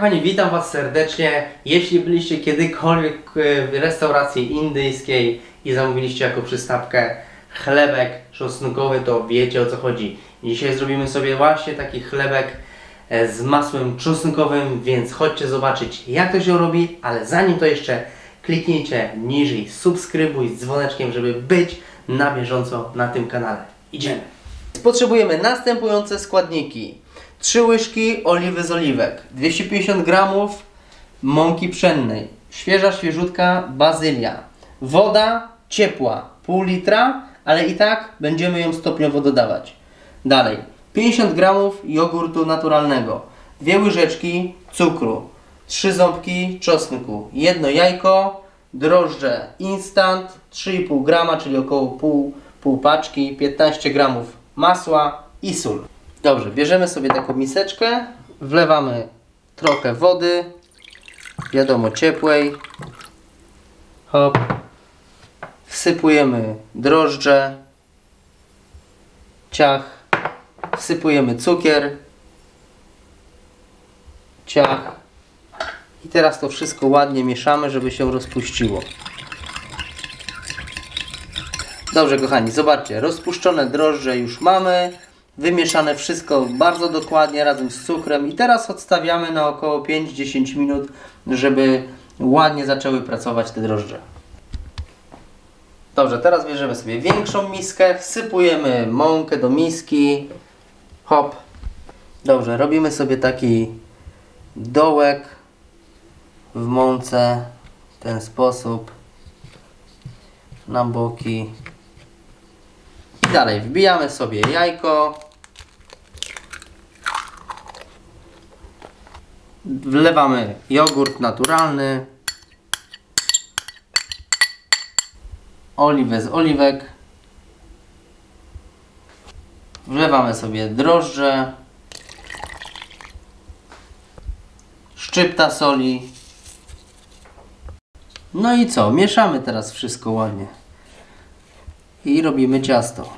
kochani, witam Was serdecznie. Jeśli byliście kiedykolwiek e, w restauracji indyjskiej i zamówiliście jako przystawkę chlebek czosnkowy, to wiecie o co chodzi. Dzisiaj zrobimy sobie właśnie taki chlebek e, z masłem czosnkowym, więc chodźcie zobaczyć jak to się robi, ale zanim to jeszcze kliknijcie niżej subskrybuj z dzwoneczkiem, żeby być na bieżąco na tym kanale. Idziemy. Potrzebujemy następujące składniki. 3 łyżki oliwy z oliwek, 250 gramów mąki pszennej, świeża, świeżutka bazylia, woda ciepła, pół litra, ale i tak będziemy ją stopniowo dodawać. Dalej, 50 gramów jogurtu naturalnego, dwie łyżeczki cukru, 3 ząbki czosnku, jedno jajko, drożdże instant, 3,5 grama, czyli około pół, pół paczki, 15 gramów masła i sól. Dobrze, bierzemy sobie taką miseczkę, wlewamy trochę wody, wiadomo ciepłej, hop, wsypujemy drożdże, ciach, wsypujemy cukier, ciach. I teraz to wszystko ładnie mieszamy, żeby się rozpuściło. Dobrze kochani, zobaczcie, rozpuszczone drożdże już mamy, wymieszane wszystko bardzo dokładnie razem z cukrem i teraz odstawiamy na około 5-10 minut, żeby ładnie zaczęły pracować te drożdże. Dobrze, teraz bierzemy sobie większą miskę, wsypujemy mąkę do miski, hop. Dobrze, robimy sobie taki dołek w mące w ten sposób na boki i dalej wbijamy sobie jajko wlewamy jogurt naturalny. Oliwę z oliwek. Wlewamy sobie drożdże. Szczypta soli. No i co? Mieszamy teraz wszystko ładnie. I robimy ciasto.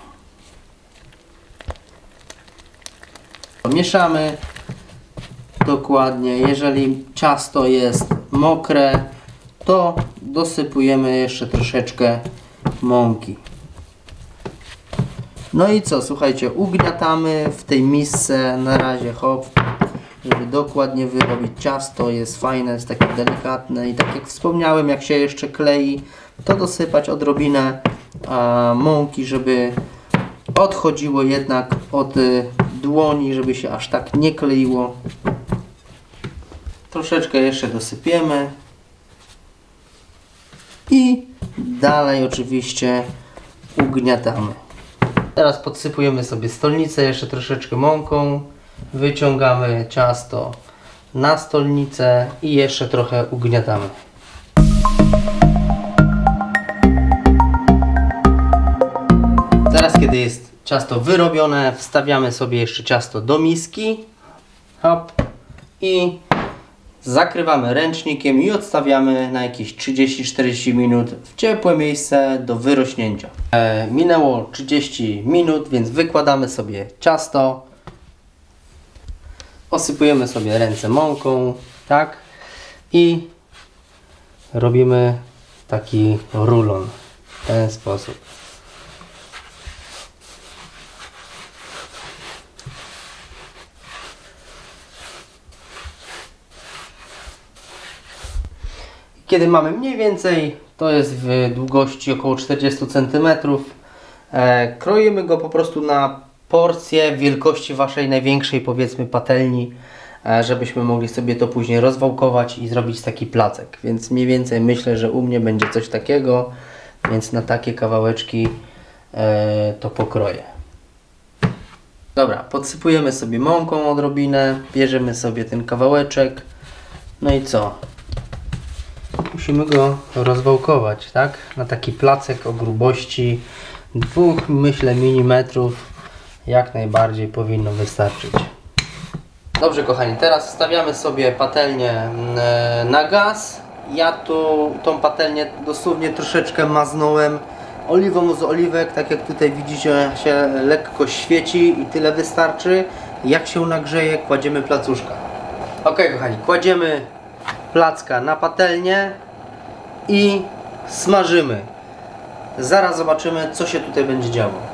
Mieszamy dokładnie. Jeżeli ciasto jest mokre, to dosypujemy jeszcze troszeczkę mąki. No i co, słuchajcie, ugniatamy w tej misce na razie hop, żeby dokładnie wyrobić ciasto. Jest fajne, jest takie delikatne i tak jak wspomniałem, jak się jeszcze klei, to dosypać odrobinę a, mąki, żeby odchodziło jednak od y, dłoni, żeby się aż tak nie kleiło. Troszeczkę jeszcze dosypiemy. I dalej oczywiście ugniatamy. Teraz podsypujemy sobie stolnicę jeszcze troszeczkę mąką. Wyciągamy ciasto na stolnicę i jeszcze trochę ugniatamy. Teraz kiedy jest ciasto wyrobione, wstawiamy sobie jeszcze ciasto do miski. Hop. I zakrywamy ręcznikiem i odstawiamy na jakieś 30-40 minut w ciepłe miejsce do wyrośnięcia. E, minęło 30 minut, więc wykładamy sobie ciasto. Osypujemy sobie ręce mąką, tak? I robimy taki rulon w ten sposób. Kiedy mamy mniej więcej, to jest w długości około 40 cm. E, kroimy go po prostu na porcję wielkości Waszej największej powiedzmy patelni, e, żebyśmy mogli sobie to później rozwałkować i zrobić taki placek. Więc mniej więcej myślę, że u mnie będzie coś takiego, więc na takie kawałeczki e, to pokroję. Dobra, podsypujemy sobie mąką odrobinę, bierzemy sobie ten kawałeczek. No i co? Musimy go rozwałkować, tak? Na taki placek o grubości dwóch, myślę, milimetrów jak najbardziej powinno wystarczyć. Dobrze kochani, teraz stawiamy sobie patelnię mm, na gaz. Ja tu tą patelnię dosłownie troszeczkę maznąłem oliwą z oliwek, tak jak tutaj widzicie się lekko świeci i tyle wystarczy. Jak się nagrzeje, kładziemy placuszka. Ok, kochani, kładziemy placka na patelnię i smażymy. Zaraz zobaczymy, co się tutaj będzie działo.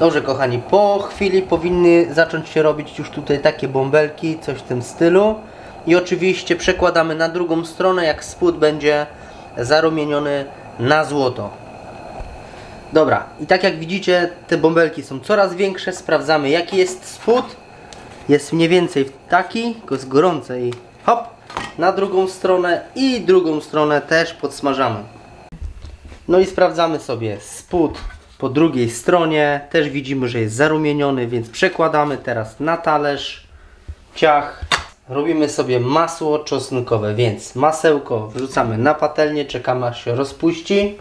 Dobrze, kochani, po chwili powinny zacząć się robić już tutaj takie bąbelki, coś w tym stylu. I oczywiście przekładamy na drugą stronę, jak spód będzie zarumieniony na złoto. Dobra, i tak jak widzicie, te bąbelki są coraz większe. Sprawdzamy, jaki jest spód. Jest mniej więcej taki, tylko jest gorące i hop, na drugą stronę i drugą stronę też podsmażamy. No i sprawdzamy sobie spód po drugiej stronie. Też widzimy, że jest zarumieniony, więc przekładamy teraz na talerz. Ciach. Robimy sobie masło czosnkowe, więc masełko wrzucamy na patelnię, czekamy aż się rozpuści.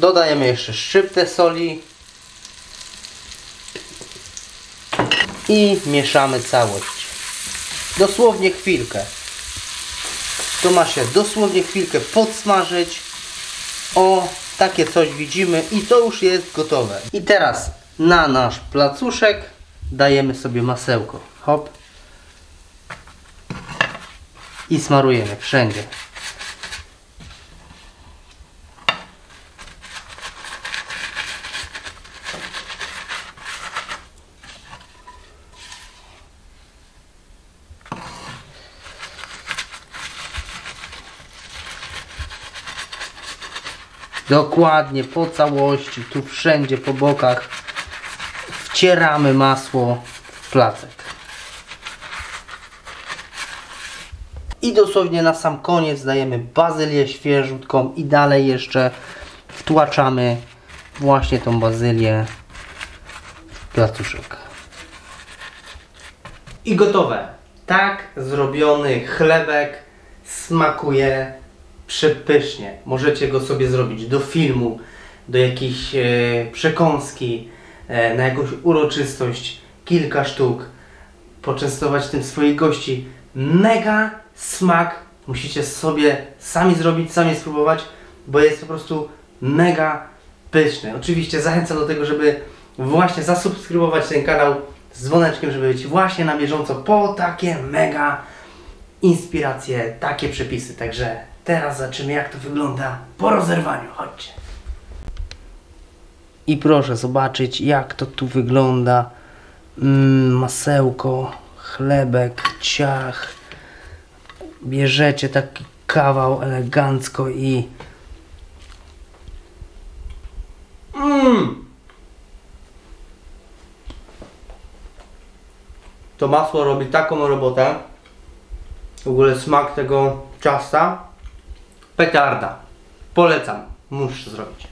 Dodajemy jeszcze szczyptę soli i mieszamy całość. Dosłownie chwilkę. To ma się dosłownie chwilkę podsmażyć. O, takie coś widzimy i to już jest gotowe. I teraz na nasz placuszek dajemy sobie masełko. Hop. I smarujemy wszędzie. Dokładnie, po całości, tu wszędzie, po bokach wcieramy masło w placek. I dosłownie na sam koniec dajemy bazylię świeżutką i dalej jeszcze wtłaczamy właśnie tą bazylię w placuszek. I gotowe. Tak zrobiony chlebek smakuje przepysznie. Możecie go sobie zrobić do filmu, do jakiejś e, przekąski, e, na jakąś uroczystość, kilka sztuk. Poczęstować tym swoich gości. Mega smak. Musicie sobie sami zrobić, sami spróbować, bo jest po prostu mega pyszny. Oczywiście zachęcam do tego, żeby właśnie zasubskrybować ten kanał z dzwoneczkiem, żeby być właśnie na bieżąco po takie mega inspiracje, takie przepisy. Także teraz zobaczymy jak to wygląda po rozerwaniu. Chodźcie. I proszę zobaczyć jak to tu wygląda. Mm, masełko, chlebek, ciach. Bierzecie taki kawał elegancko i Mmm! To masło robi taką robotę. W ogóle smak tego ciasta. Petarda. Polecam. Musisz zrobić.